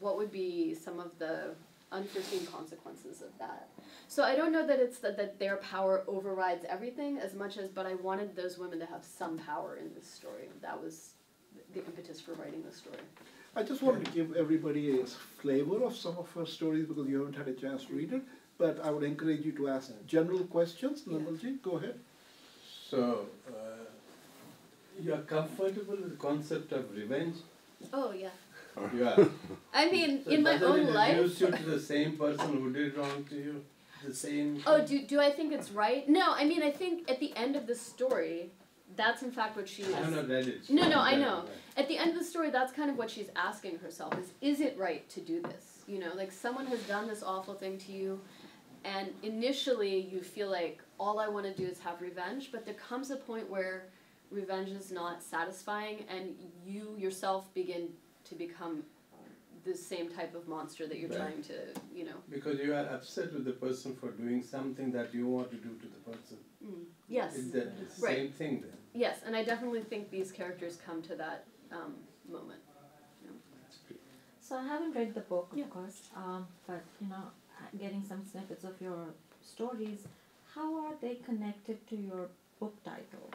what would be some of the unforeseen consequences of that. So I don't know that it's that, that their power overrides everything as much as, but I wanted those women to have some power in this story. That was the impetus for writing the story.
I just wanted to give everybody a flavor of some of her stories because you haven't had a chance to read it. But I would encourage you to ask general questions. Nirmalji, go ahead.
So, uh, you are comfortable with the concept of revenge?
Oh yeah.
You are.
I mean,
So
in my
doesn't
own
it
life.
reduce you to the same person who did wrong to you? The same.
Oh, do do I think it's right? No, I mean I think at the end of the story, that's in fact what she is.
I have not read it.
No, no, I know. At the end of the story, that's kind of what she's asking herself: is is it right to do this? You know, like someone has done this awful thing to you, and initially you feel like all I want to do is have revenge, but there comes a point where revenge is not satisfying, and you yourself begin to become the same type of monster that you're
Right.
trying to, you know.
Because you are upset with the person for doing something that you want to do to the person.
Mm. Yes.
It's the the
Right.
same thing then.
Yes, and I definitely think these characters come to that um, moment.
So I haven't read the book, of
Yeah.
course, um, but you know, getting some snippets of your stories. How are they connected to your book title?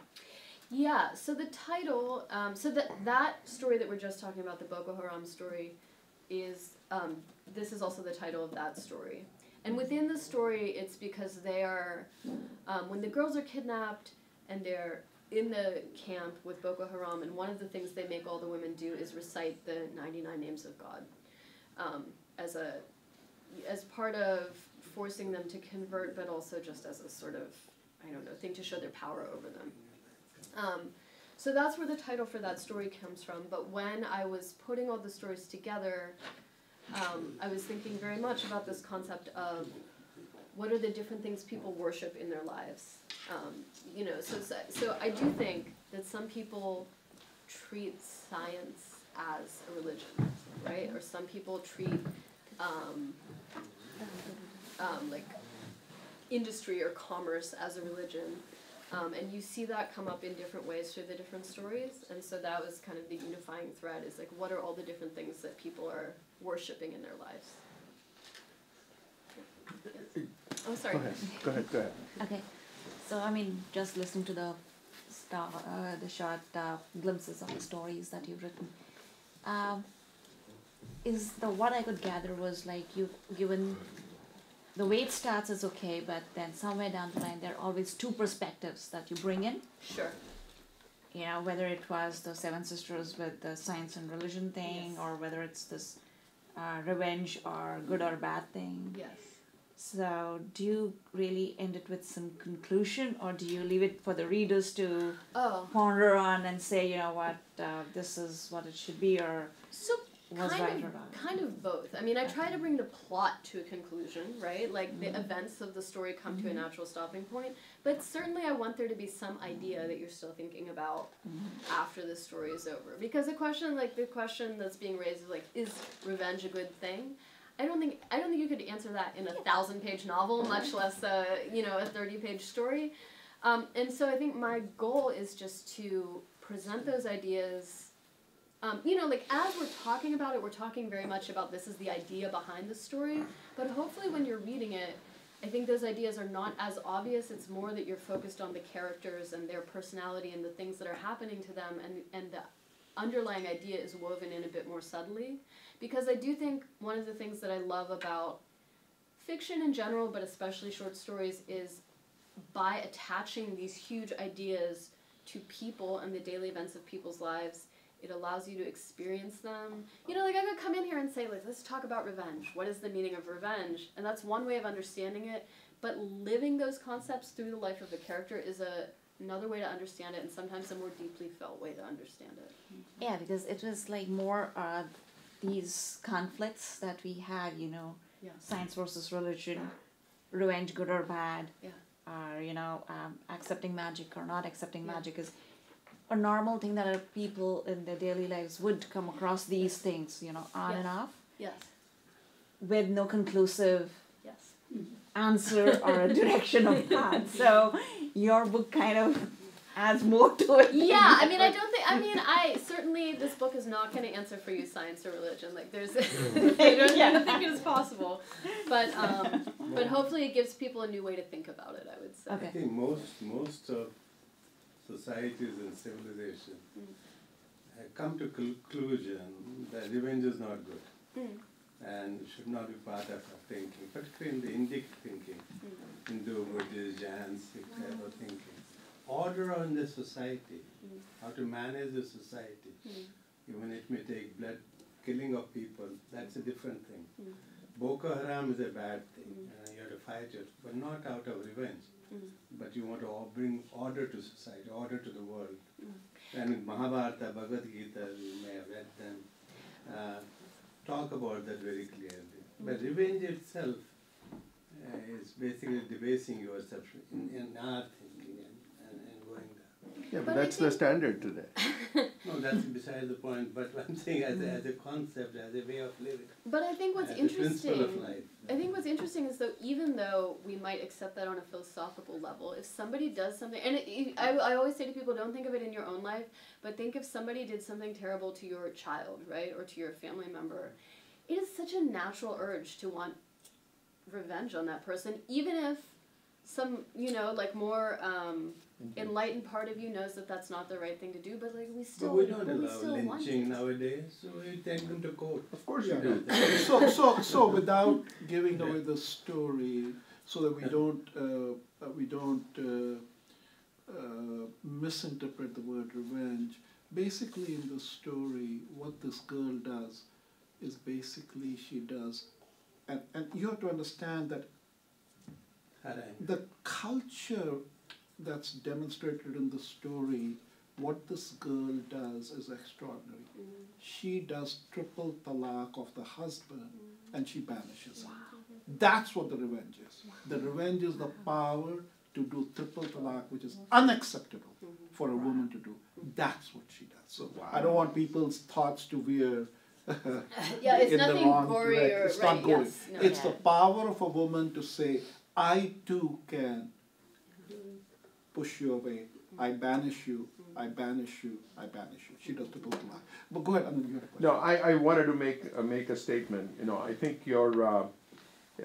Yeah, so the title, um, so that that story that we're just talking about, the Boko Haram story, is um, this is also the title of that story. And within the story, it's because they are, um, when the girls are kidnapped and they're in the camp with Boko Haram, and one of the things they make all the women do is recite the 99 names of God um, as a as part of forcing them to convert, but also just as a sort of I don't know thing to show their power over them. Um, so that's where the title for that story comes from. But when I was putting all the stories together, um, I was thinking very much about this concept of what are the different things people worship in their lives. Um, you know, so, so so I do think that some people treat science as a religion, right? Or some people treat um, um, like industry or commerce as a religion. Um, and you see that come up in different ways through the different stories. And so that was kind of the unifying thread is like, what are all the different things that people are worshiping in their lives? Yeah. Oh, sorry.
Go ahead, go ahead, go ahead.
Okay, so I mean, just listening to the star, uh, the short uh, glimpses of the stories that you've written, um, is the what I could gather was like you've given the way it starts is okay, but then somewhere down the line there are always two perspectives that you bring in.
Sure.
You know, whether it was the Seven Sisters with the science and religion thing,
Yes.
or whether it's this uh, revenge or good or bad thing.
Yes.
So, do you really end it with some conclusion, or do you leave it for the readers to
Oh,
ponder on and say, you know what, uh, this is what it should be, or
so
was
kind
right
of, kind of both. I mean, I try to bring the plot to a conclusion, right? Like the mm-hmm. events of the story come to a mm-hmm. natural stopping point. But certainly, I want there to be some idea that you're still thinking about mm-hmm. after the story is over. Because the question, like the question that's being raised, is like, is revenge a good thing? I don't think I don't think you could answer that in a thousand page novel, much less a you know a thirty page story. Um, and so I think my goal is just to present those ideas um, you know, like as we're talking about it, we're talking very much about this is the idea behind the story. But hopefully, when you're reading it, I think those ideas are not as obvious. It's more that you're focused on the characters and their personality and the things that are happening to them, and and the underlying idea is woven in a bit more subtly. Because I do think one of the things that I love about fiction in general, but especially short stories, is by attaching these huge ideas to people and the daily events of people's lives it allows you to experience them. You know, like I could come in here and say, like, let's talk about revenge. What is the meaning of revenge? And that's one way of understanding it. But living those concepts through the life of a character is a another way to understand it, and sometimes a more deeply felt way to understand it.
Yeah, because it was like more uh, these conflicts that we have, you know,
Yeah.
science versus religion, revenge, good or bad,
Yeah.
or you know, um, accepting magic or not accepting
Yeah.
magic is a normal thing that our people in their daily lives would come across these things, you know, on and off,
Yes.
with no conclusive
Yes.
answer (laughs) or a direction of path. So your book kind of adds more to it.
Yeah, I mean, I (laughs) don't think. I mean, I certainly this book is not going to answer for you science or religion. Like, there's, (laughs) I don't
Yeah.
think it is possible, but um, but hopefully it gives people a new way to think about it. I would say.
Okay.
I think most, most of societies and civilization
Mm.
have come to conclusion that revenge is not good
Mm.
and should not be part of our thinking, particularly in the Indic thinking,
Mm.
Hindu, Buddhist, Jain, Sikh type of thinking. Order on the society, how to manage the society, even it may take blood, killing of people, that's a different thing. Boko Haram is a bad thing, and you have to fight it, but not out of revenge.
Mm.
But you want to bring order to society, order to the world.
Mm.
And in Mahabharata, Bhagavad Gita, you may have read them, uh, talk about that very clearly. But revenge itself uh, is basically debasing yourself in, in our thinking and, and, and going there.
Yeah,
But
but
I
that's the standard today. (laughs)
No, that's beside the point, but I'm saying as a, as a concept, as a way of living,
But I think what's
as a principle of
interesting.
life.
I think what's interesting is though, even though we might accept that on a philosophical level, if somebody does something, and it, I, I always say to people, don't think of it in your own life, but think if somebody did something terrible to your child, right, or to your family member, it is such a natural urge to want revenge on that person, even if some, you know, like more um, enlightened part of you knows that that's not the right thing to do, but like we still,
But we don't
but we
allow
still want
lynching nowadays, so we take them to court.
Of course
Yeah.
you do. (laughs)
So, so, so without giving away the story, so that we don't, uh, uh, we don't uh, uh, misinterpret the word revenge. Basically, in the story, what this girl does is basically she does, and, and you have to understand that the culture that's demonstrated in the story, what this girl does is extraordinary.
Mm.
She does triple talaq of the husband mm-hmm. and she banishes him. That's what the revenge is. The revenge is the power to do triple talaq, which is mm-hmm. unacceptable for a woman to do. That's what she does. So I don't want people's thoughts to veer (laughs) (laughs)
Yeah, it's
in the
nothing
wrong
gory or
it's
right.
not gory.
Yes, no.
It's the power of a woman to say, I too can push you away. I banish you. I banish you. I banish you. She does triple talaq. But go ahead, Anand, you had a question.
No, I, I wanted to make, uh, make a statement, you know, I think your, uh,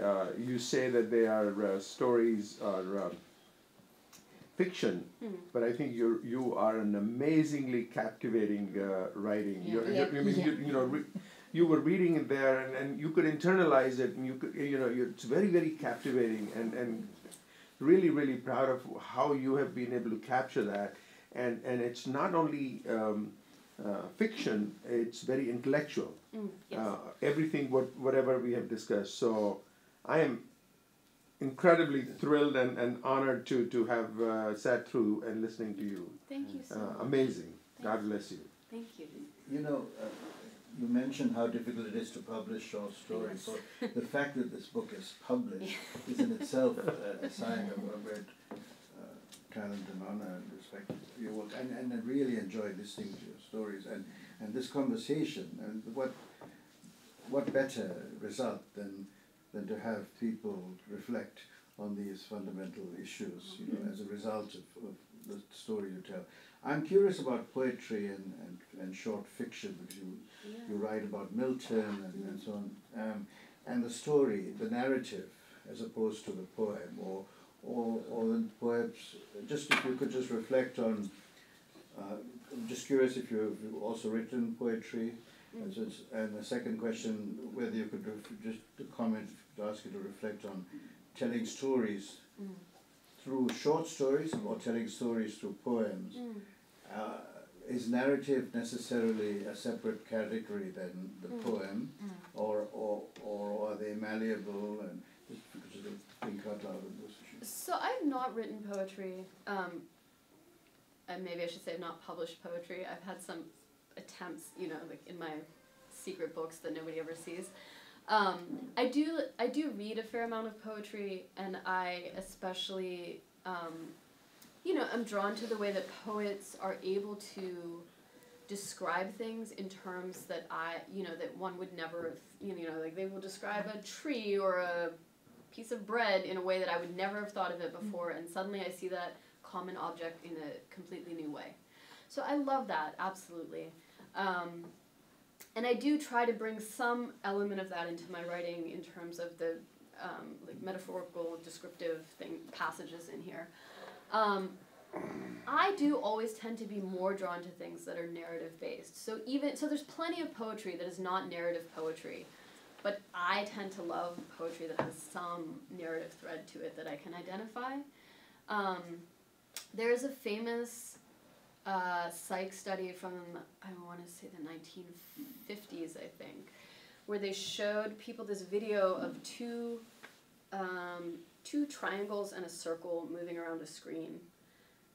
uh, you say that they are, uh, stories are, uh, fiction,
Hmm.
but I think you're, you are an amazingly captivating, uh, writing.
Yeah.
You're,
Yeah.
you're, I mean, you, you know, re- you were reading it there and, and you could internalize it and you could, you know, you're, it's very, very captivating and, and really, really proud of how you have been able to capture that. And, and it's not only, um, uh, fiction, it's very intellectual.
Mm, yes.
Uh, everything, what, whatever we have discussed. So I am incredibly thrilled and, and honored to, to have uh, sat through and listening to you.
Thank you so
Uh,
much.
amazing. God bless you.
Thank you.
You know, uh, you mentioned how difficult it is to publish short stories. So the fact that this book is published (laughs) is in itself a, a sign of a great uh, talent and honor and respect for your work. And, and I really enjoyed listening to your stories and, and this conversation. And what what better result than than to have people reflect on these fundamental issues, you know, as a result of, of the story you tell. I'm curious about poetry and, and, and short fiction because you, you write about Milton and, and so on. Um, and the story, the narrative, as opposed to the poem, or, or, or the poems, just if you could just reflect on, uh, I'm just curious if you've also written poetry. And just- And the second question, whether you could just comment, to ask you to reflect on telling stories
Mm.
through short stories or telling stories through poems.
Mm.
Uh, is narrative necessarily a separate category than the
Mm.
poem, or, or, or are they malleable and just because of think out loud on those issues?
So I've not written poetry. Um, and maybe I should say I've not published poetry. I've had some attempts, you know, like in my secret books that nobody ever sees. Um, I do I do read a fair amount of poetry, and I especially, um, you know, I'm drawn to the way that poets are able to describe things in terms that I, you know, that one would never, have, you know, like they will describe a tree or a piece of bread in a way that I would never have thought of it before, and suddenly I see that common object in a completely new way. So I love that absolutely, um, and I do try to bring some element of that into my writing in terms of the um, like metaphorical, descriptive thing passages in here. Um, I do always tend to be more drawn to things that are narrative based. So even so, there's plenty of poetry that is not narrative poetry, but I tend to love poetry that has some narrative thread to it that I can identify. Um, there's a famous uh, psych study from I want to say the 1950s, I think, where they showed people this video of two um, two triangles and a circle moving around a screen.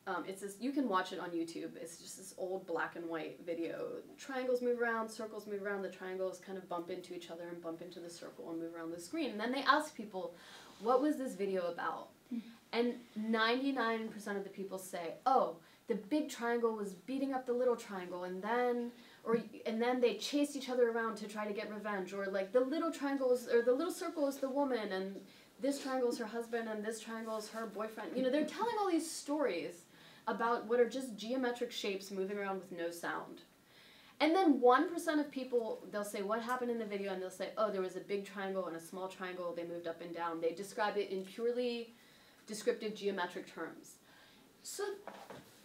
Um, it's this, you can watch it on YouTube. It's just this old black and white video. Triangles move around, circles move around. The triangles kind of bump into each other and bump into the circle and move around the screen. And then they ask people, "What was this video about?" And 99% of the people say, "Oh, the big triangle was beating up the little triangle, and then." Or, and then they chased each other around to try to get revenge, or like the little triangle is, or the little circle is the woman, and this triangle is her husband, and this triangle is her boyfriend. You know, they're telling all these stories about what are just geometric shapes moving around with no sound. And then one percent of people they'll say what happened in the video and they'll say, Oh, there was a big triangle and a small triangle, they moved up and down. They describe it in purely descriptive geometric terms. So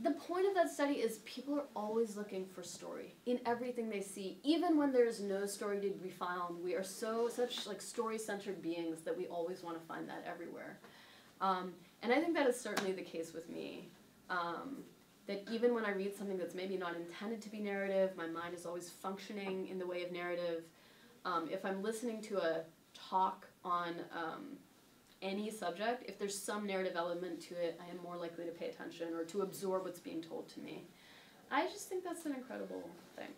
the point of that study is people are always looking for story in everything they see, even when there's no story to be found. We are so such like story-centered beings that we always want to find that everywhere. Um, and I think that is certainly the case with me. Um, that even when I read something that's maybe not intended to be narrative, my mind is always functioning in the way of narrative. Um, if I'm listening to a talk on um, any subject, if there's some narrative element to it, I am more likely to pay attention or to absorb what's being told to me. I just think that's an incredible thing.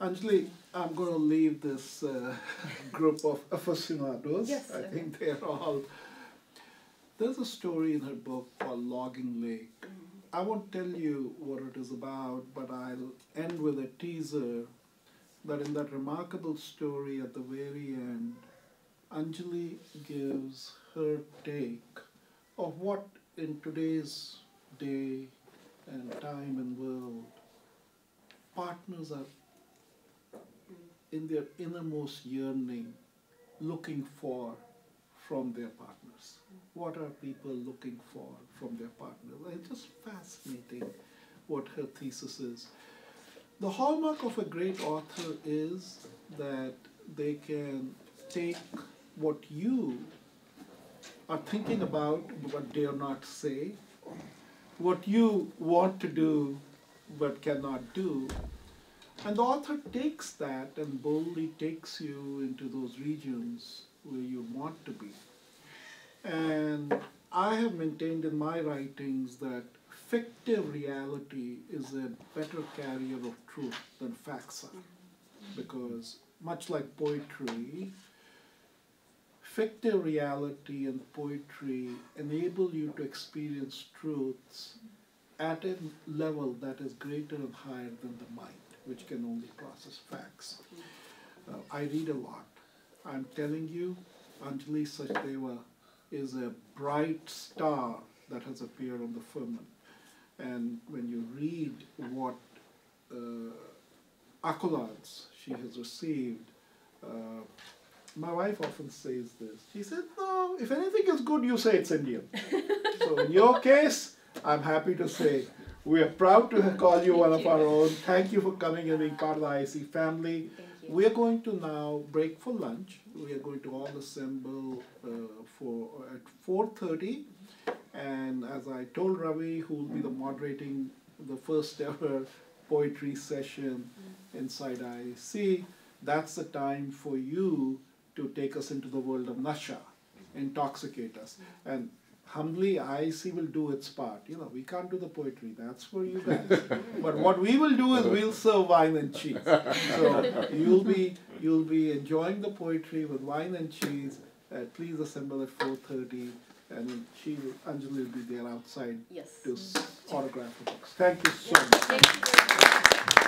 Anjali, I'm going to leave this uh, (laughs) group of aficionados.
Yes,
I
okay.
think they're all. There's a story in her book called Logging Lake. I won't tell you what it is about, but I'll end with a teaser that in that remarkable story at the very end, Anjali gives her take of what in today's day and time and world partners are in their innermost yearning looking for from their partners. What are people looking for from their partners? It's just fascinating what her thesis is. The hallmark of a great author is that they can take what you are thinking about but dare not say, what you want to do but cannot do, and the author takes that and boldly takes you into those regions where you want to be. And I have maintained in my writings that fictive reality is a better carrier of truth than facts are. Mm-hmm. Because, much like poetry, fictive reality and poetry enable you to experience truths at a level that is greater and higher than the mind which can only process facts. Uh, I read a lot. I'm telling you, Anjali Sachdeva is a bright star that has appeared on the firmament. And when you read what uh, accolades she has received, uh, my wife often says this. She said, No, if anything is good, you say it's Indian. (laughs) so in your case, I'm happy to say we are proud to call you one of our own. Thank you for coming and being part of the IAAC family. We are going to now break for lunch. We are going to all assemble uh, for uh, at four thirty, and as I told Ravi, who will be the moderating the first ever poetry session inside IAAC, that's the time for you to take us into the world of nasha, intoxicate us, and humbly IAAC will do its part. You know, we can't do the poetry. That's for you guys. (laughs) but what we will do is we'll serve wine and cheese. So you'll be you'll be enjoying the poetry with wine and cheese. Uh, please assemble at four thirty, and she will, Anjali will be there outside
Yes.
to s- autograph the books. Thank you so much.
Thank you very much.